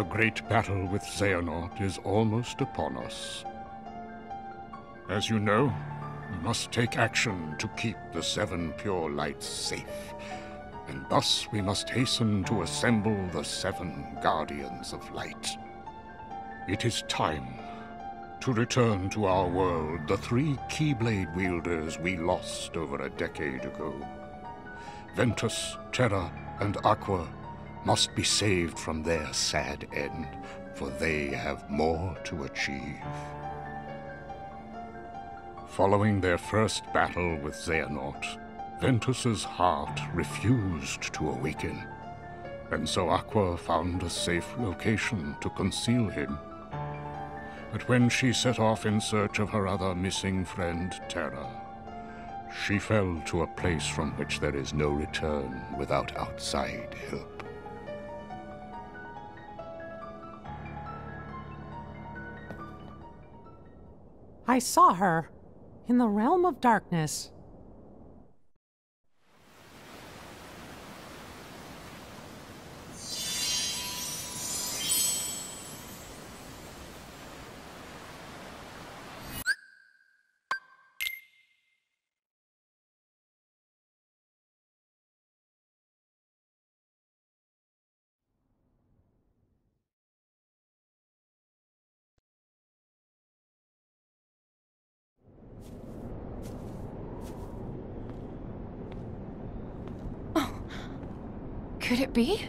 The great battle with Xehanort is almost upon us. As you know, we must take action to keep the Seven Pure Lights safe. And thus we must hasten to assemble the Seven Guardians of Light. It is time to return to our world the three Keyblade wielders we lost over a decade ago. Ventus, Terra, and Aqua must be saved from their sad end, for they have more to achieve. Following their first battle with Xehanort, Ventus's heart refused to awaken, and so Aqua found a safe location to conceal him. But when she set off in search of her other missing friend, Terra, she fell to a place from which there is no return without outside help. I saw her in the realm of darkness. It be?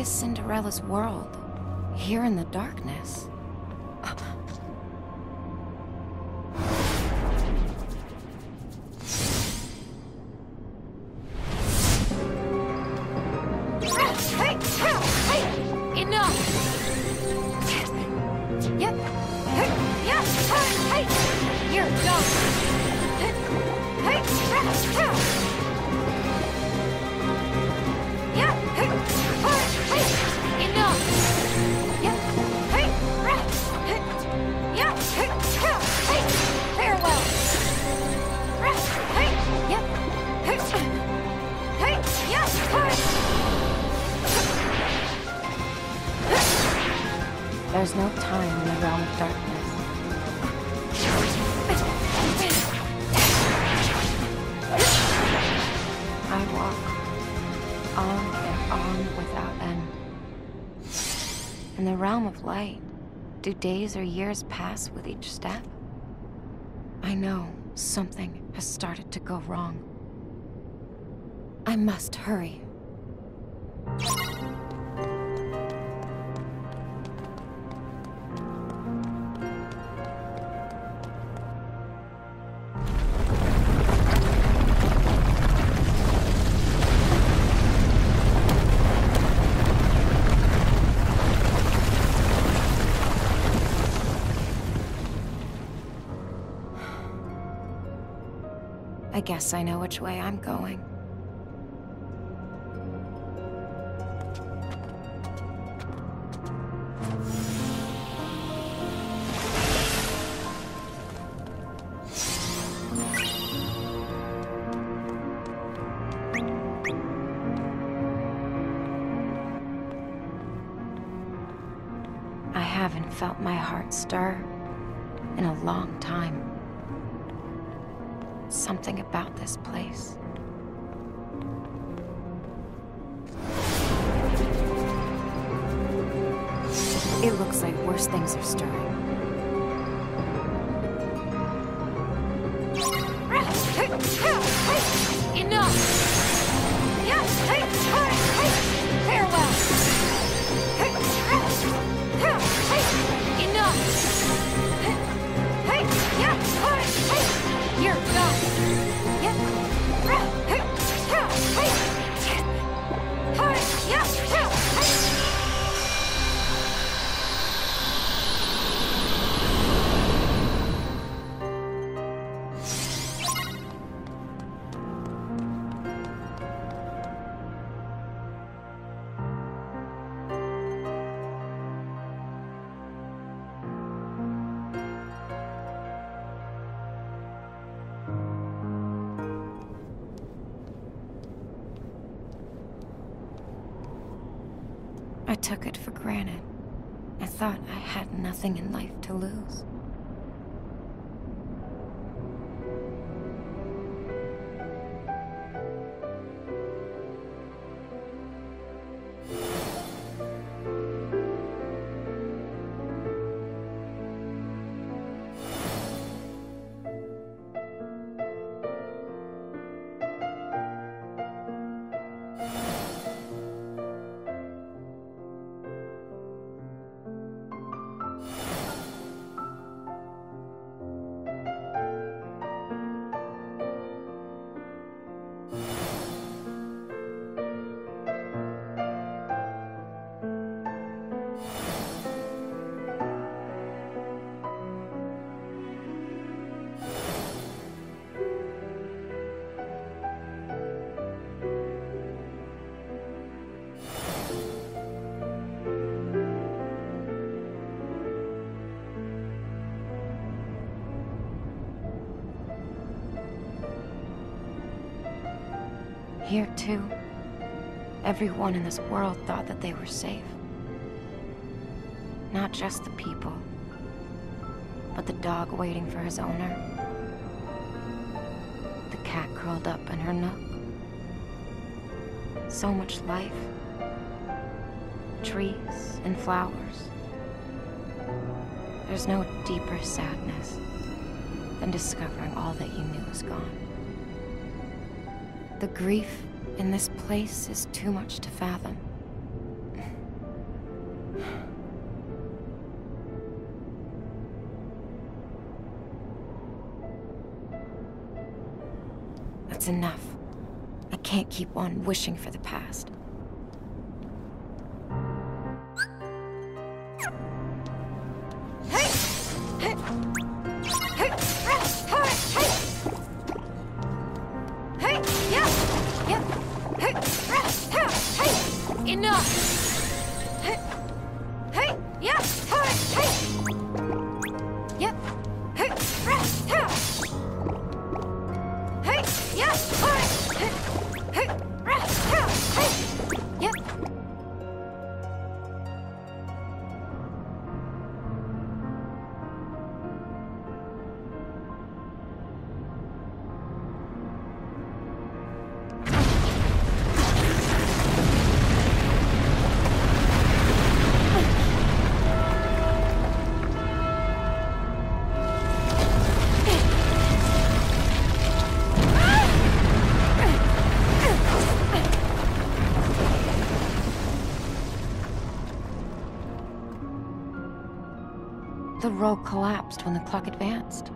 Why is Cinderella's world here in the darkness? Days or years pass with each step? I know something has started to go wrong. I must hurry. Guess I know which way I'm going. Worse things are stirring. Enough! Farewell! Enough! You're! I thought I had nothing in life to lose. Here, too, everyone in this world thought that they were safe. Not just the people, but the dog waiting for his owner. The cat curled up in her nook. So much life. Trees and flowers. There's no deeper sadness than discovering all that you knew is gone. The grief in this place is too much to fathom. That's enough. I can't keep on wishing for the past. Enough! the row collapsed when the clock advanced.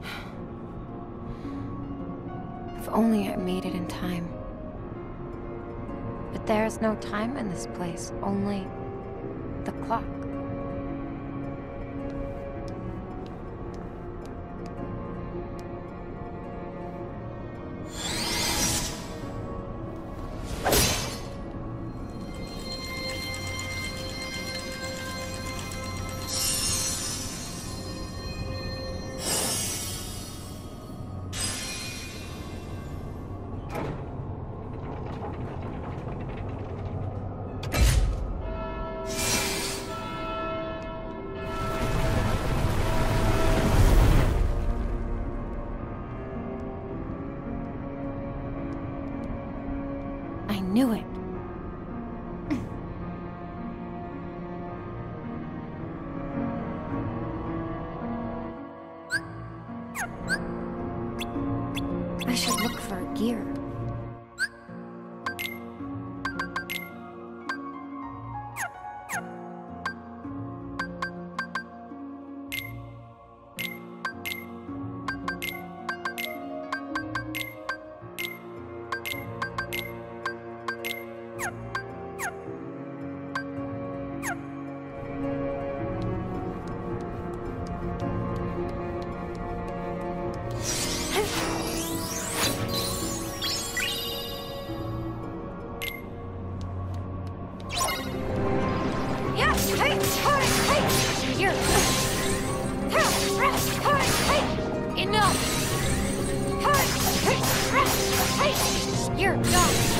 if only I made it in time. But there is no time in this place, only the clock. I knew it. Here, go!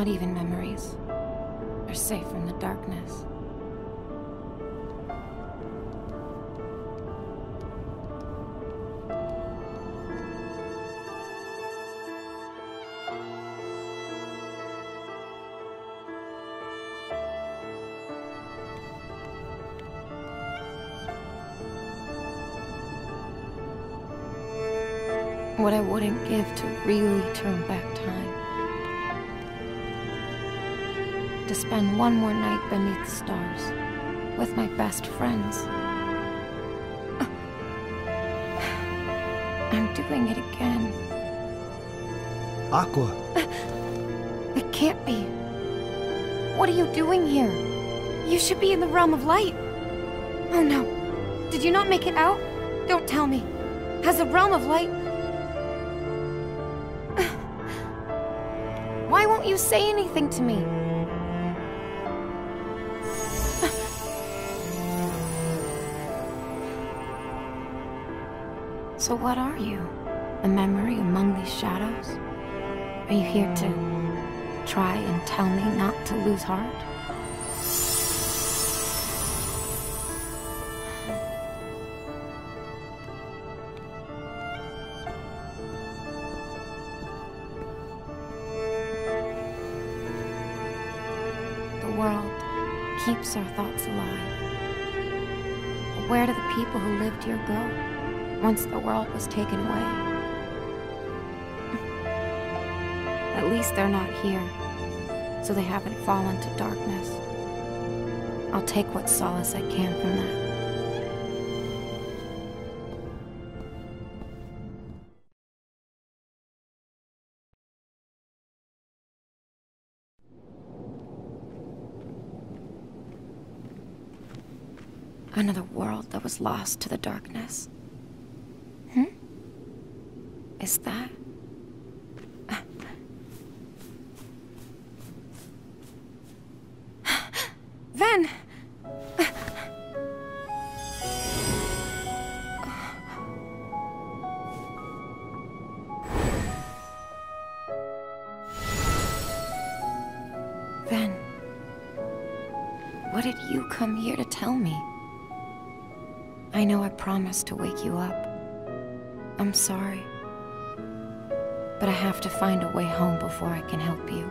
Not even memories are safe from the darkness. What I wouldn't give to really turn back time. Spend one more night beneath the stars with my best friends. I'm doing it again. Aqua. It can't be. What are you doing here? You should be in the realm of light. Oh no. Did you not make it out? Don't tell me. Has the realm of light... Why won't you say anything to me? So what are you? A memory among these shadows? Are you here to try and tell me not to lose heart? The world keeps our thoughts alive. But where do the people who lived here go once the world was taken away? At least they're not here, so they haven't fallen to darkness. I'll take what solace I can from that. Another world that was lost to the darkness. Is that? Ven! Ven, what did you come here to tell me? I know I promised to wake you up. I'm sorry. But I have to find a way home before I can help you.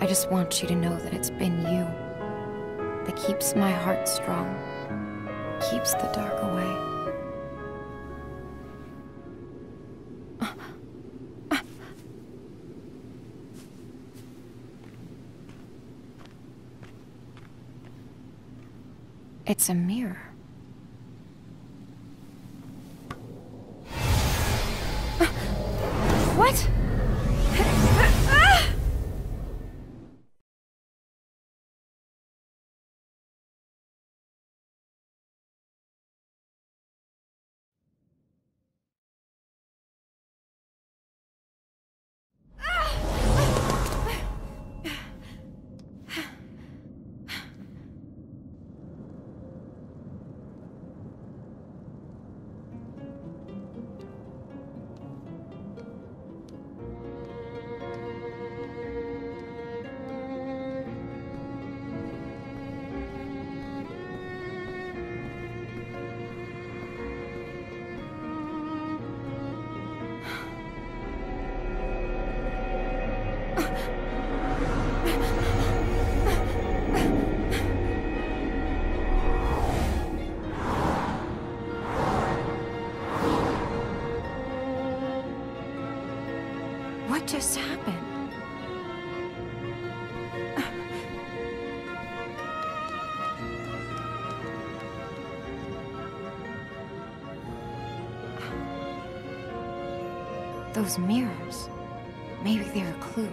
I just want you to know that it's been you that keeps my heart strong, keeps the dark away. It's a mirror. Just happened? Those mirrors. Maybe they're a clue.